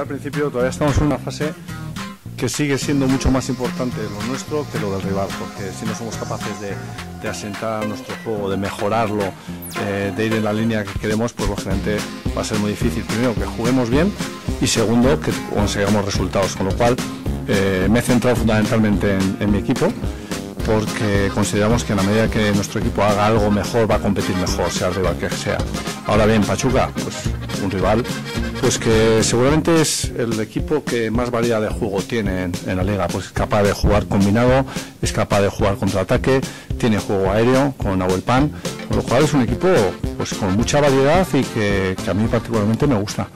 al principio, todavía estamos en una fase que sigue siendo mucho más importante lo nuestro que lo del rival, porque si no somos capaces de, de asentar nuestro juego, de mejorarlo, eh, de ir en la línea que queremos, pues lógicamente va a ser muy difícil. Primero, que juguemos bien y segundo, que consigamos resultados. Con lo cual, eh, me he centrado fundamentalmente en, en mi equipo porque consideramos que en la medida que nuestro equipo haga algo mejor va a competir mejor, sea el rival que sea. Ahora bien, Pachuca, pues un rival pues que seguramente es el equipo que más variedad de juego tiene en, la liga, pues es capaz de jugar combinado, es capaz de jugar contraataque, tiene juego aéreo con Nahuel Pan, con lo cual es un equipo pues con mucha variedad y que a mí particularmente me gusta.